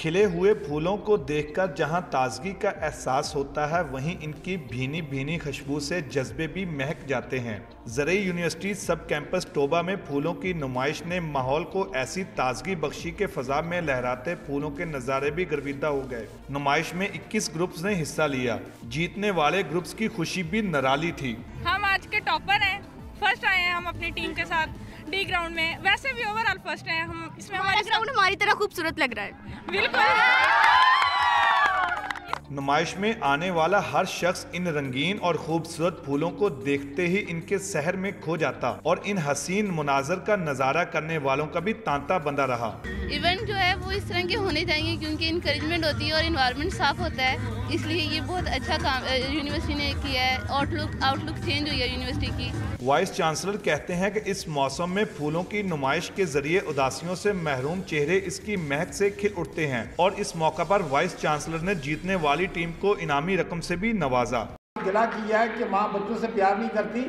کھلے ہوئے پھولوں کو دیکھ کر جہاں تازگی کا احساس ہوتا ہے، وہیں ان کی بھینی بھینی خوشبو سے جذبے بھی مہک جاتے ہیں۔ زرعی یونیورسٹی سب کیمپس ٹوبا میں پھولوں کی نمائش نے ماحول کو ایسی تازگی بخشی کے فضا میں لہراتے پھولوں کے نظارے بھی گرویدہ ہو گئے۔ نمائش میں اکیس گروپس نے حصہ لیا۔ جیتنے والے گروپس کی خوشی بھی نرالی تھی۔ ہم آج کے ٹاپر ہیں۔ فرسٹ آئے ہیں ہم اپنی ٹیم کے ساتھ۔ ڈی گراؤنڈ میں. ویسے بھی اوور آل فرسٹ ہیں. ہم اس میں ہمارا گراؤنڈ ہماری طرح خوبصورت لگ رہا ہے۔ بالکل۔ نمائش میں آنے والا ہر شخص ان رنگین اور خوبصورت پھولوں کو دیکھتے ہی ان کے سحر میں کھو جاتا اور ان حسین مناظر کا نظارہ کرنے والوں کا بھی تانتا بندہ رہا۔ ایونٹ جو ہے وہ اس طرح کے ہونے چاہیے کیونکہ انکریجمنٹ ہوتی ہے اور انوائرمنٹ صاف ہوتا ہے۔ اس لیے یہ بہت اچھا کام یونیورسٹی نے کیا ہے۔ Outlook outlook change ہوئی ہے یونیورسٹی کی۔ وائس چانسلر کہتے ہیں کہ اس موسم میں پھولوں کی نمائش کے ذریعے اداسیوں سے محروم چہرے اس کی مہک سے کھل اٹھتے ہیں۔ اور اس موقع پر وائس چانسلر نے جیتنے والی ٹیم کو انعامی رقم سے بھی نوازا۔ گلا کیا ہے کہ ماں بچوں سے پیار نہیں کرتی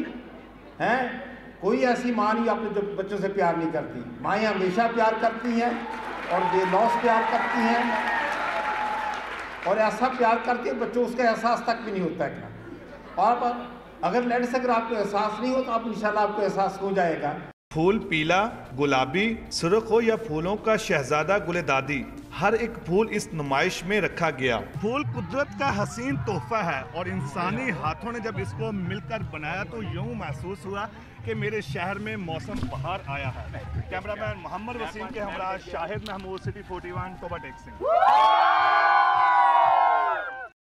ہیں؟ کوئی ایسی ماں نہیں اپنے جو بچوں سے پیار نہیں کرتی۔ مائیں ہمیشہ پیار کرتی ہیں اور بے لوس پیار کرتی ہیں۔ اور ایسا پیار کرتی ہیں بچوں اس کا احساس تک بھی نہیں ہوتا ہے۔ اور اگر لڑ اگر آپ کو احساس نہیں ہو تو آپ انشاءاللہ آپ کو احساس ہو جائے گا۔ پھول پیلا، گلابی، سرخ ہو یا پھولوں کا شہزادہ گل دادی۔ ہر ایک پھول اس نمائش میں رکھا گیا۔ پھول قدرت کا حسین تحفہ ہے اور انسانی ہاتھوں نے جب اس کو مل کر بنایا تو یوں محسوس ہوا کہ میرے شہر میں موسم بہار آیا ہے۔ کیمرہ مین محمد وسیم کے ہمراہ Shahid Mehmood city forty one Toba Tek Singh.